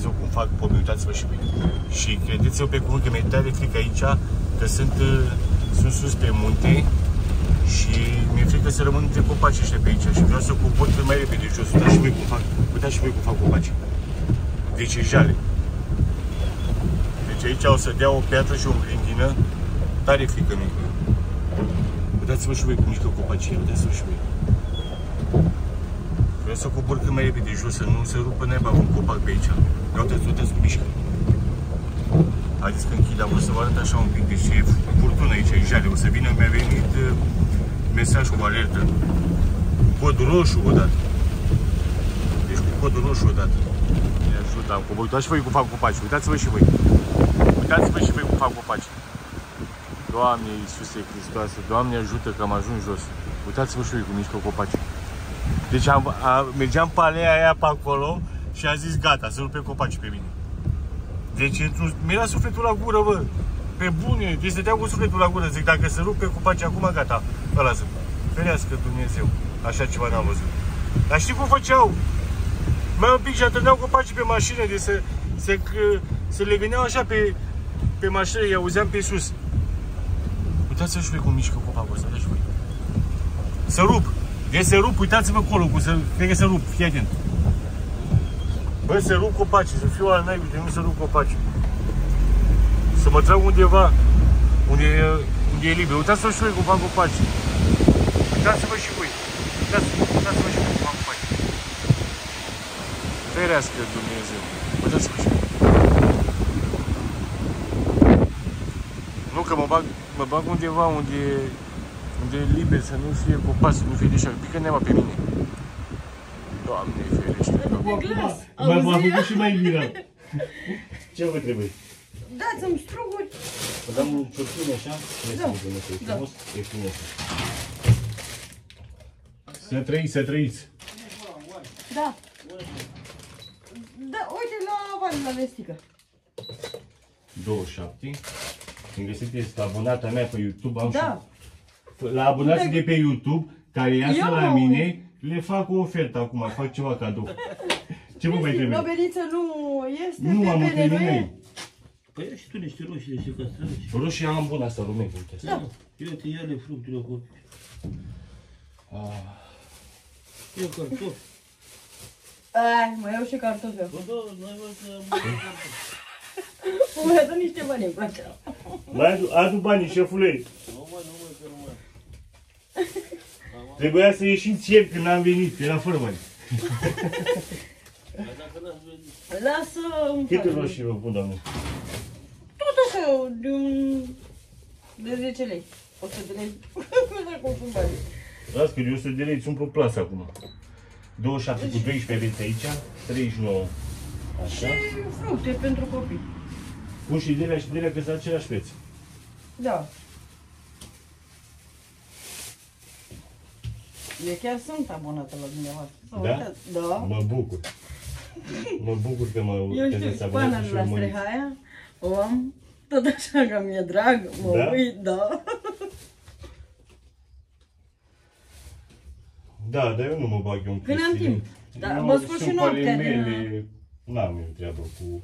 Dumnezeu cum fac pomi, uitați-vă și voi. Și credeți-vă pe cuvânt că mi-e tare frică aici, că sunt, uh, sunt sus pe munte și mi-e frică să rămân între copaci ăștia pe aici și vreau să cobor cât mai repede jos. Uitați și voi cum fac, uitați și voi cum fac copacii. Deci e jale. Deci aici o să dea o piatră și o grindină, tare frică mi Uitați-vă și voi cum mișcă copacii, uitați-vă și voi. Vreau să cobor cât mai repede jos, să nu se rupă naiba un copac pe aici. Ia uitați, uitați cum mișcă. Haideți că închid, am vrut să vă arăt așa un pic, deci e furtună aici, e jale. O să vină, mi-a venit uh, mesaj cu alertă. Cu cod roșu odată. Deci cu cod roșu odată. Ne ajută, am coborât. Uitați și voi cum fac copaci, uitați-vă și voi. Uitați-vă și voi cum fac copaci. Doamne Iisuse Hristoase, Doamne ajută că am ajuns jos. Uitați-vă și voi cum mișcă copaci. Deci am, a, mergeam pe alea aia pe acolo și a zis gata, să rupe copaci pe mine. Deci mi-era sufletul la gură, bă. Pe bune, deci stăteam cu sufletul la gură. Zic, dacă se rupe copaci acum, gata, ăla sunt. Ferească Dumnezeu. Așa ceva n-am văzut. Dar știi cum făceau? Mai un pic și atârneau copacii pe mașină, de să, să, să le gândeau așa pe, pe mașină, îi auzeam pe sus. Uitați-vă și voi cum mișcă copacul ăsta, deci voi. Să rup. Deci se rup, uitați-vă acolo, cum să, cred că se rup, fii atent. Bă, se rup copacii, să fiu al naibii, de nu se rup copacii. Să mă trag undeva, unde e, unde e liber. Uitați-vă și voi cum fac copacii. Uitați-vă și voi. Uitați-vă uitați și voi cum fac copacii. Ferească Dumnezeu. Uitați-vă și voi. Nu, că mă bag, mă bag undeva unde e, unde e liber, să nu fie copaci, să nu fie deșa. Pică neama pe mine. Doamne, ferește. Mai m-a făcut și mai viral. Ce vă trebuie? Dați-mi struguri. Vă dăm un ciorchine așa? Da. E Da. frumos? E frumos. Să trăiți, să trăiți. Da. Da, uite la Vali, la vestică. 27. Când găsiți abonata mea pe YouTube, am Da. și... La abonații de pe YouTube, care iasă Eu la mă mine, le fac o ofertă acum, fac ceva cadou. Ce vă mai trebuie? Lobeliță nu este, Nu am pepene nu întâlnit e. noi. Păi ia și tu niște roșii de și castraveți. Roșii am bun asta, rumei, uite. Da. Ia te ia fructele acolo. Ah. Ia cartofi. Ai, mai iau și cartofi. Bă, da, n-ai văzut că am mâncat cartofi. Îmi mai dă niște bani în place. Mai adu, adu banii, șefule. Nu mai, nu mai, că nu mai. Trebuia să ieșiți ieri când am venit, era fără bani. Dar dacă n-ați venit. Lasă un Câte par. roșii vă pun, doamne? Tot așa, de un... De 10 lei. 100 de lei. Nu știu cum sunt bani. Las că eu 100 de lei îți umplu plasă acum. 27 cu 12 aveți aici, 39. Și Așa. fructe pentru copii. Pun și de alea și de alea că sunt același preț. Da. Eu chiar sunt abonată la dumneavoastră. Să Da? uitați. Da. Mă bucur. Mă bucur că mă Eu că știu, sunteți abonați pana și la urmăriți. strehaia, o am tot așa că mi-e drag, mă Da? uit, da. Da, dar eu nu mă bag eu în Când am chestii. timp. Da, Eu mă scot sunt și cu ale noaptea din- mele, N-am eu treabă cu...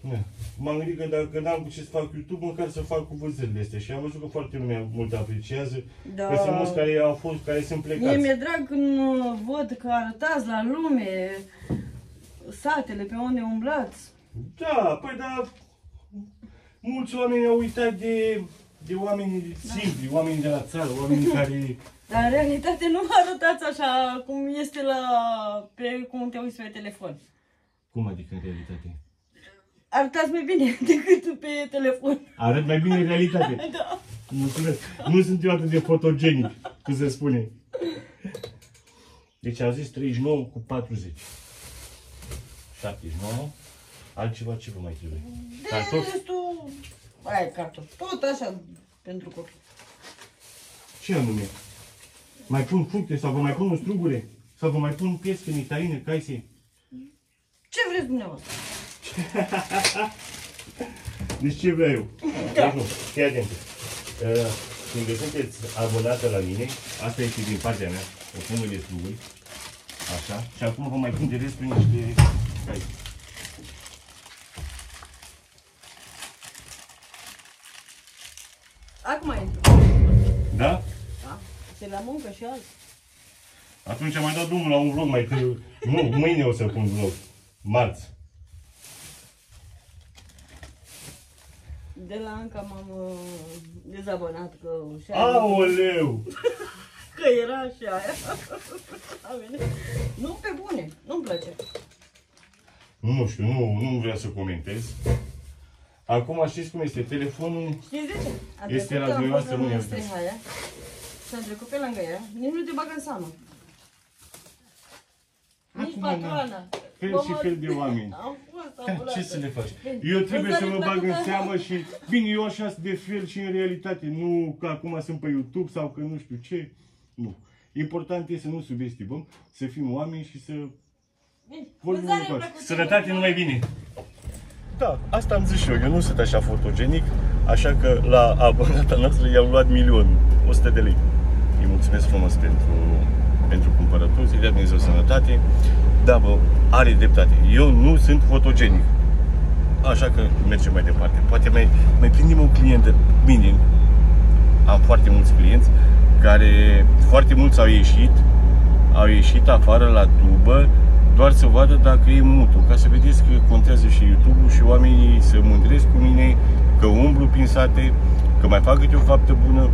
Na. M-am gândit că dacă n-am cu ce să fac YouTube, măcar să fac cu vânzările astea. Și am văzut că foarte lumea mult apreciază. Da. Că sunt mulți care au fost, care sunt Mie plecați. mi-e drag când uh, văd că arătați la lume satele pe unde umblați. Da, păi da, mulți oameni au uitat de, de oameni simpli, oameni de la țară, oameni care... Dar în realitate nu arătați așa cum este la pe cum te uiți pe telefon. Cum adică în realitate? Arătați mai bine decât pe telefon. Arăt mai bine în realitate. Da. Mulțumesc. Nu sunt eu atât de fotogenic, cum se spune. Deci a zis 39 cu 40. 79. Altceva ce vă mai trebuie? De Cartofi? restul... Aia, cartofi. Tot așa pentru copii. Ce anume? Mai pun fructe sau vă mai pun strugure? Sau vă mai pun piescă, nectarine, caise? Ce vreți dumneavoastră? deci ce vreau eu? Da. Deci, fii atent. Ă, când sunteți abonată la mine, asta este din partea mea, o pungă de struguri, așa, și acum vă mai punge restul niște... Hai. Acum intru. Da? Da. Se la muncă și azi. Atunci am mai dat drumul la un vlog mai târziu. nu, mâine o să pun vlog. Marți. De la Anca m-am uh, dezabonat că și Aoleu! că era și aia. A venit. nu pe bune, nu-mi place. Nu știu, nu, nu vreau să comentez. Acum știți cum este? Telefonul Știți de ce? A Este trecut, la am dumneavoastră, fost la nu ne Mănăstirea uitați. aia Și am trecut pe lângă ea, nici nu te bagă în seamă. Nici Acum, patroana. Fel Mă, și mă- fel de oameni. Am fost Da, ambulată. ce să le faci? Bine. Eu trebuie să mă Vânzare bag în plăcută. seamă și... Bine, eu așa sunt de fel și în realitate. Nu că acum sunt pe YouTube sau că nu știu ce. Nu. Important e să nu subestimăm, să fim oameni și să Bine. vorbim Vânzare cu toate. plăcută. Sănătate numai bine. Da, asta am zis și eu. Eu nu sunt așa fotogenic, așa că la abonata noastră i-am luat milion, 100 de lei. Îi mulțumesc frumos pentru, pentru cumpărături, să-i dea Dumnezeu sănătate. Da, bă, are dreptate. Eu nu sunt fotogenic. Așa că mergem mai departe. Poate mai, mai prindem o clientă. Bine, am foarte mulți clienți care foarte mulți au ieșit, au ieșit afară la tubă doar să vadă dacă e mutul, ca să vedeți că contează și YouTube-ul și oamenii se mândresc cu mine, că umblu prin sate, că mai fac câte o faptă bună,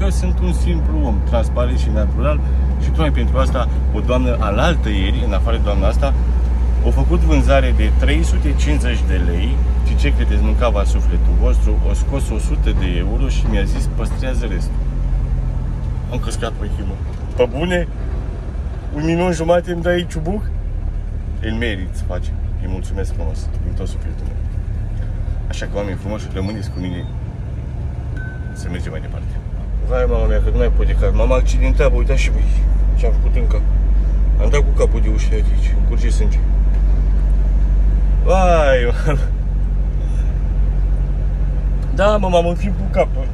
că sunt un simplu om, transparent și natural și tocmai pentru asta o doamnă alaltă ieri, în afară de doamna asta, a făcut vânzare de 350 de lei și ce credeți, mâncava sufletul vostru, o scos 100 de euro și mi-a zis păstrează restul. Am căscat pe chimă. Pe bune? Un minut jumate îmi dai ciubuc? Îl merit să face. Îi mulțumesc frumos, din tot sufletul meu. Așa că oameni frumoși, rămâneți cu mine să mergem mai departe. Vai, mama mea, că nu mai pot de cap. M-am accidentat, bă, uitați și voi ce am făcut în cap. Am dat cu capul de ușă de aici, îmi curge sânge. Vai, mă. Da, mă, m-am înfipt cu capul.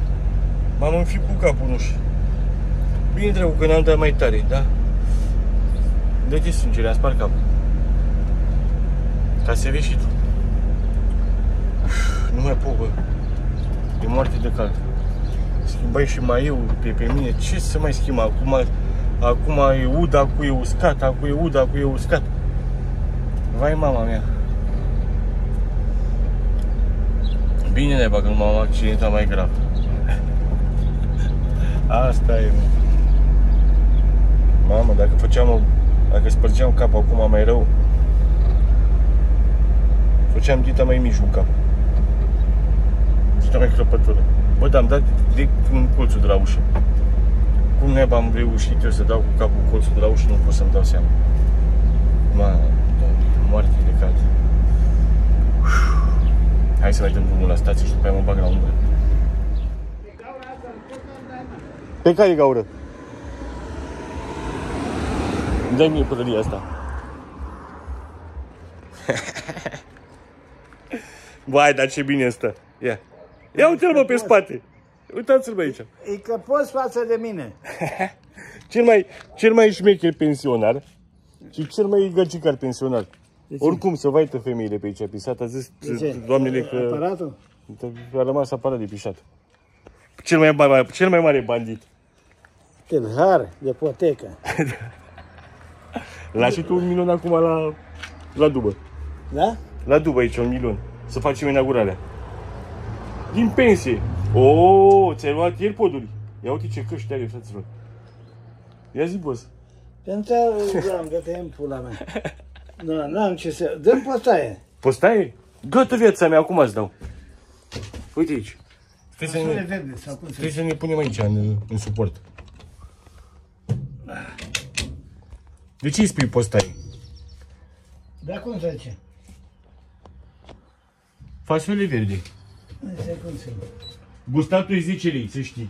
M-am înfipt cu capul în ușă. Bine trecu că n-am dat mai tare, da? Dă-te sângele, am spart capul. Ca să vezi și tu. Uf, Nu mai pot, bă. E moarte de cald. Schimbai și maiul pe, pe mine. Ce să mai schimb acum? Acum e ud, acum e uscat, acum e ud, acum e uscat. Vai mama mea. Bine ne că nu m-am accidentat mai grav. Asta e, mă. Mamă, dacă făceam o... Dacă spărgeam capul acum mai rău, făceam dita mai mici în cap. Dita mai crăpătură. Bă, dar am dat direct în colțul de la ușă. Cum neba am reușit eu să dau cu capul în colțul de la ușă, nu pot să-mi dau seama. Mamă, Doamne, moarte de cald. Hai să mai dăm drumul la stație și după aia mă bag la umbră. Pe care e gaură? Dă-mi mie pădăria asta. Vai, dar ce bine stă. Ia. Ia uite-l mă pe spate. Uitați-l bă aici. E că poți față de mine. Cel mai, cel mai șmecher pensionar și cel mai găcicar pensionar. Oricum să vaită femeile pe aici pisat, a zis ce? doamnele că Aparatul? a rămas aparat de pișat. Cel mai, mare, cel mai mare bandit. Tâlhar de potecă. Lași tu un milion acum la, la dubă. Da? La dubă aici un milion. Să facem inaugurarea. Din pensie. O, ți-ai luat ieri poduri. Ia uite ce căști are, fraților. Ia zi, boss. Pentru că am gătăm pula mea. Nu, n-am ce să... Dăm postaie. Postaie? Gata viața mea, acum îți dau. Uite aici. Trebuie să Să le ne, vede sau cum să trebuie să ne punem aici, în, în suport. De ce îi spui postaie? Da, cum să zice? Fasole verde. Nu știu cum să Gustatul e 10 lei, să știi.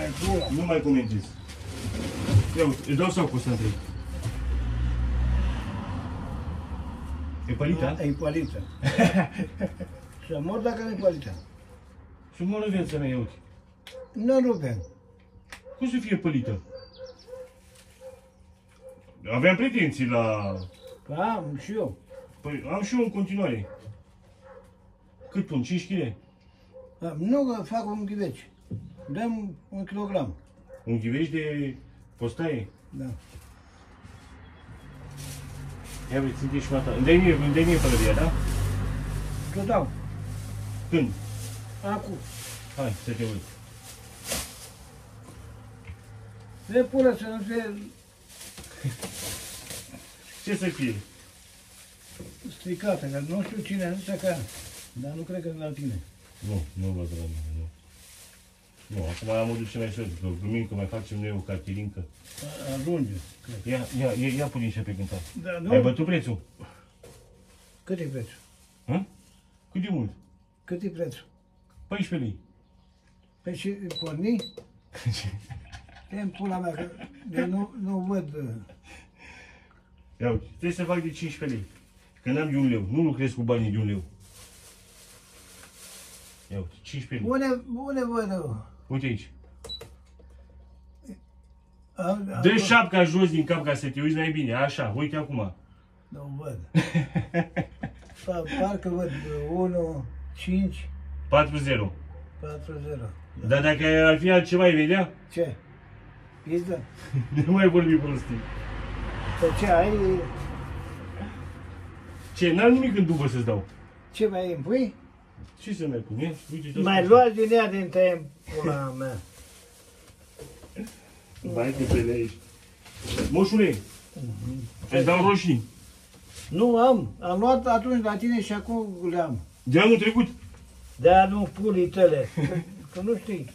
Ai, pula. Nu mai comentez. Ia uite, îți dau sau Constantin? E pălita? E pălită. Să mor dacă nu e pălită. Și moră viața mea, ia uite. Nu rupem. Cum să fie pălită? Aveam pretenții la... Am și eu. Păi am și eu în continuare. Cât pun? 5 kg? Am, Nu că fac un ghiveci. Dăm un kilogram. Un ghiveș de postaie? Da. Ia vezi, ținte și mata. Îmi dai mie, îmi dai mie pălăria, da? Tu dau. Când? Acum. Hai, să te uit. De pulă să nu fie Ce să fie? stricată, că nu știu cine, nu știu că... Dar nu cred că e la tine. Nu, nu văd la mine, nu. Nu, acum am o duce mai sus, că glumim că mai facem noi o cartilincă. A- Ajunge, cred. Ia, ia, ia, ia pune și pe cântat. Da, Ai nu? bătut prețul? Cât e prețul? Hă? Cât de mult? Cât e prețul? 14 lei. Păi și porni? E în pula mea, că eu nu, nu văd... uh, Ia uite, trebuie să fac de 15 lei. Că n-am de un leu, nu lucrez cu banii de un leu. Ia uite, 15 lei. Unde, unde văd eu? Uite aici. Am- am- Dă șapca jos din cap ca să te uiți mai bine, așa, uite acum. Nu văd. Pa- Parcă văd 1, 5, 4-0. 4, 0. Dar dacă ar fi altceva, ai vedea? Ce? Pizdă? Nu mai vorbi prostii. Pe ce ai? Ce, n-am nimic în dubă să-ți dau. Ce mai îmi pui? Ce să mai pun? Ia, Uite, tot Mai spus. luați din ea din tăiem pula mea. Mai te pe aici. Moșule, îți dau roșii. Nu am. Am luat atunci la tine și acum le-am. De anul trecut, De nu pulii tale. Că nu știi.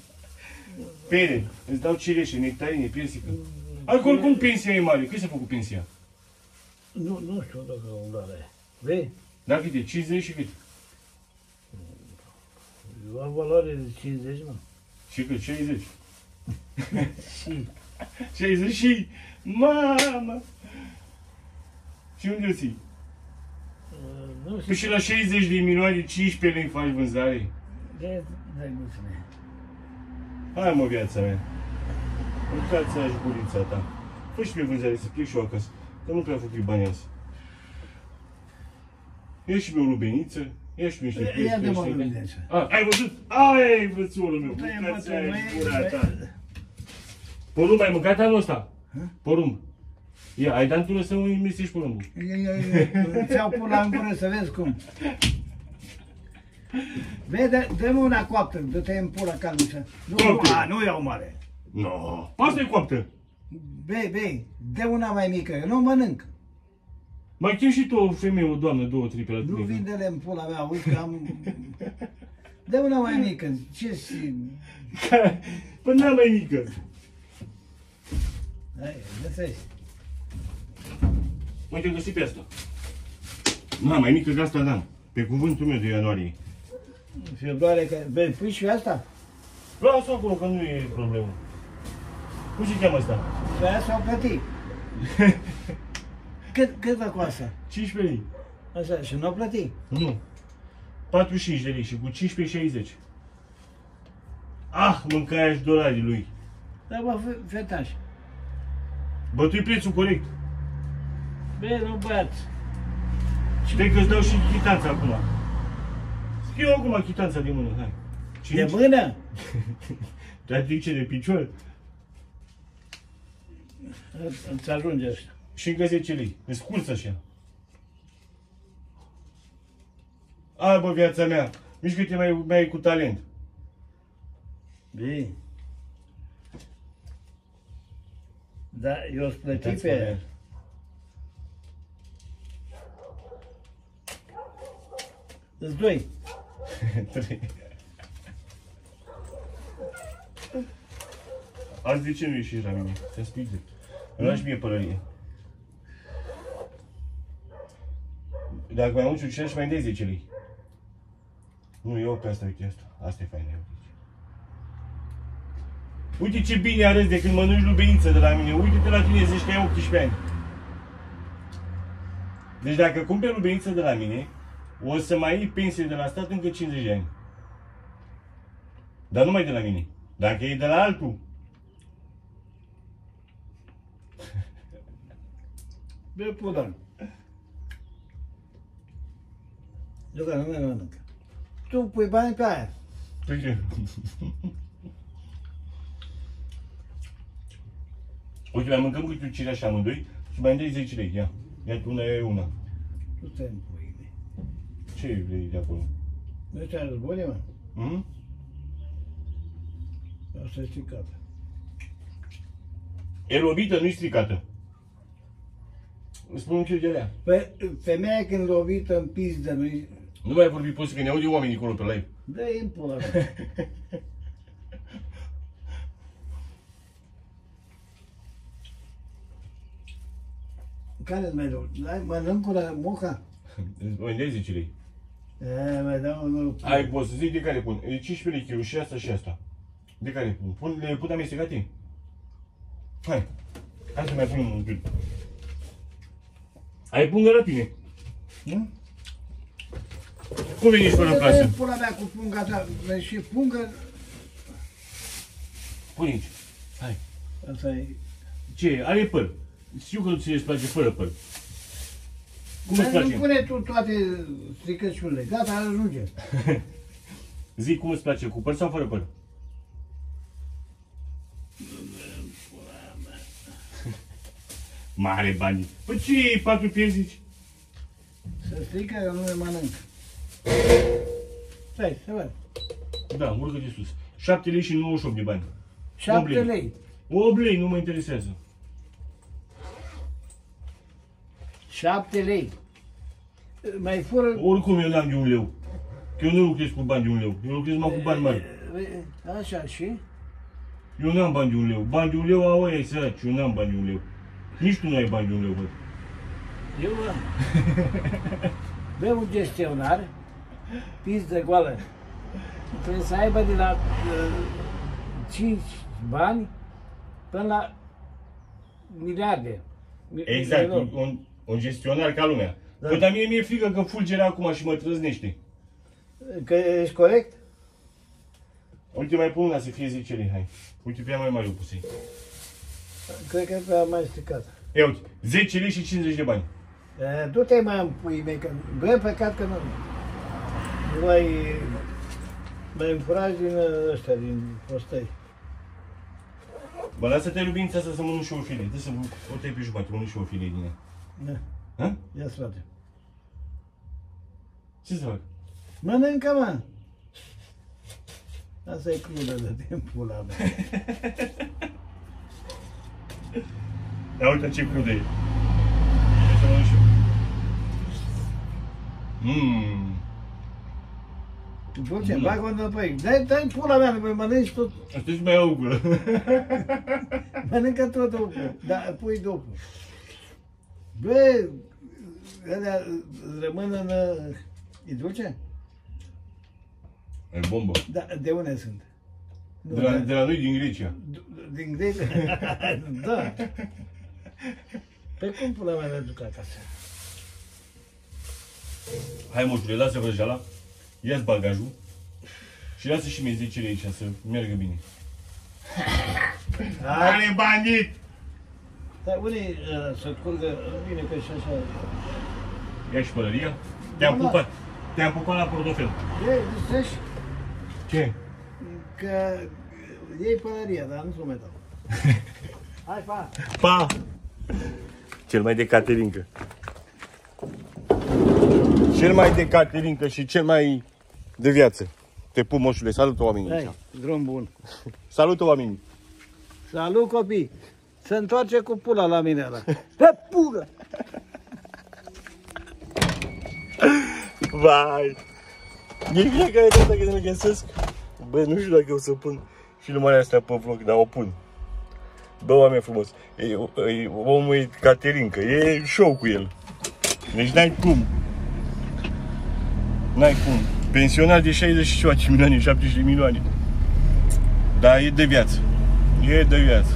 pere, îți dau cireșe, nectarine, persică. Hai că oricum pensia e mare. Cât se făcut pensia? Nu, nu știu dacă o luare. Vei? Da, câte? 50 și cât? Eu am valoare de 50, mă. Și cât? 60. Și 60 și... Mamă! Și unde o ții? uh, nu știu. Păi și la 60 de milioane, 15 lei faci vânzare. De, dai mulțumesc. Hai mă, viața mea. Uitați aș gurița ta. Fă și pe vânzare să plec și eu acasă. Că nu prea fac eu bani azi. Ia și mie o lubeniță. Ia și mie niște Ia de mă pește. lumință. A, ai văzut? Ai, vățulul meu. Da, Mâncați mă, aia măi, și gura măi. ta. Porumb, ai mâncat anul ăsta? Porumb. Ia, ai dat tură să nu mestești porumbul. Ia, ia, ia. Ți-au pula în gură să vezi cum. Vede, dă-mi una coaptă, dă-te în pula calmiță. Nu, Coaptă. a, nu iau mare. No. Asta e coaptă. Bei, bei, dă una mai mică, eu nu mănânc. Mai chem și tu o femeie, o doamnă, două, trei pe la Nu tine. vinde-le în pula mea, uite că am... Dă una mai mică, ce și... Păi n-am mai mică. Hai, găsești. Uite, am găsit pe asta. Na, mai mică ca asta n-am. Pe cuvântul meu de ianuarie. Februarie, că... Bei, pui și asta? Lasă acolo că nu e problemă. Cum se cheamă asta? Și aia s-au plătit. Cât, cât dă cu asta? 15 lei. Așa, și nu au plătit. Nu. 45 de lei și cu 15 60. Ah, mâncarea și dolarii lui. Da, bă, fe- fetaș. Bătui prețul corect. Bine, nu băiat. Stai că îți dau și chitanța acum. Scriu acum chitanța de mână, hai. De Cinci. mână? Dar zic ce de picior? Îți ajunge ăștia. Și încă 10 lei. Îți scurs așa. Ai bă, viața mea. Mișcă-te mai, mai cu talent. Bine. Da, eu îți plăti Uitați-vă pe la ea. el. Îți doi. Trei. Azi de ce nu ieși la mine? Să-mi spui drept. Îmi lași mie pălărie. Dacă mai mulți uciși, mai dai 10 lei. Nu, eu pe asta, uite asta. Asta e faină, uite. Uite ce bine arăți de când mănânci lubeniță de la mine. Uite-te la tine, zici că ai 18 ani. Deci dacă cumperi lubeniță de la mine, o să mai iei pensie de la stat încă 50 de ani. Dar numai de la mine. Dacă e de la altul, Bine, pudan. Eu că nu mai mănânc. Tu pui bani pe aia. pe ce? Uite, mai mâncăm câte o cireașă amândoi și mai îmi dai 10 lei. Ia. Ia tu una, ia una. Nu te împuine. Ce vrei de acolo? Nu te război, mă? Hmm? Asta e stricată. E lovită, nu-i stricată. Îți spun ce de alea. Păi, femeia când lovită în pizdă, nu-i... Nu mai vorbi poți că ne aude oamenii acolo pe live. Dă-i în pula mea. Care-ți mai dau? Dai, mănânc cu la moca? Îmi dai 10 lei. E, mai dau unul. Ai, poți să zic de care pun. E 15 lei kilo și asta și asta. De care pun? Pun, le pun amestecate? Hai. Hai să mai punem un pic. Ai pungă la tine. Nu? Cum veni și până în clasă? Dă-i pula mea cu punga ta. Vezi, Și pungă, Pune aici. Hai. asta e... Ce e? Are păr. Știu că ți îți place fără păr. Cum îți Dar nu place? pune tu toate stricăciunile. Gata, ajunge. Zic cum îți place, cu păr sau fără păr? Mare bani. Păi ce e patru pierzici? Să strică, eu nu le mănânc. Stai, să văd. Da, urcă de sus. 7 lei și 98 de bani. 7 lei. lei. 8 lei, nu mă interesează. 7 lei. Mai fură... Oricum eu n-am de un leu. Că eu nu lucrez cu bani de un leu. Eu lucrez numai cu bani mari. Așa, și? Eu n-am bani de un leu. Bani de un leu au ăia săraci. Eu n-am bani de un leu. Nici tu nu ai bani de un leu, bă. Eu am. Bă, un gestionar, pizdă goală. Trebuie să aibă de la uh, 5 bani până la miliarde. Mi- Exact, un, milion. un, un gestionar ca lumea. Da. Păi, dar mie mi-e frică că fulgere acum și mă trăznește. Că ești corect? Uite, mai pun una să fie 10 lei, hai. Uite, pe ea mai mare o puse. Cred că pe mai stricat. Ia uite, 10 lei și 50 de bani. E, Du-te mai în pui mei, că bă, păcat că nu. Nu mai, mai înfuraj din uh, ăștia, din prostăi. Bă, lasă-te iubința asta să mănânc și o file. Dă să o tăi pe jumătate, mănânc și o file din ea. Da. Hă? Ia să frate. Ce să fac? Mănâncă, mă! Asta e crudă de timpul la mea. Ia uite ce crudă e. Hai să mănânc și eu. Mmm. Dulce, Bună. bag înapoi. Dai, dai pula mea, că mănânci tot. Asta și mai au gură. Mănâncă tot după. Da, pui după. Bă, alea rămân în... uh, E dulce? E bombă. Da, de unde sunt? Nu, De la, da. de la noi din Grecia. Din Grecia? da. Pe cum pula mea le duc acasă? Hai moșule, lasă vrăjeala. Ia-ți bagajul. Și lasă și mie 10 lei aici să meargă bine. Are bandit! Dar unii uh, să curgă bine că și așa. Ia și pălăria. Te-am Da. pupat. Te-am pupat la portofel. E, zici Ce? că iei pălăria, dar nu ți-o mai dau. Hai, pa! Pa! Cel mai de Caterinca. Cel mai de Caterinca și cel mai de viață. Te pup, moșule. Salută oamenii. Hai, aici. drum bun. Salută oamenii. Salut copii! Se întoarce cu pula la mine ăla. Pe pulă! Vai! De fiecare dată când îl găsesc, bă, nu știu dacă o să pun filmarea asta pe vlog, dar o pun. Bă, oameni frumos, e, e, omul e Caterinca, e show cu el. Deci n-ai cum. N-ai cum. Pensionar de 60 și ceva de milioane, 70 de milioane. Dar e de viață. E de viață.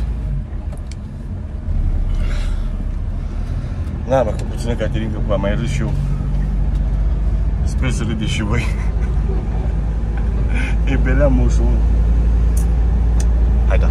Na, mă, cu puțină Caterinca, cu mai râs și eu. Sper să râdeți și voi. e belea moșul. Hai da.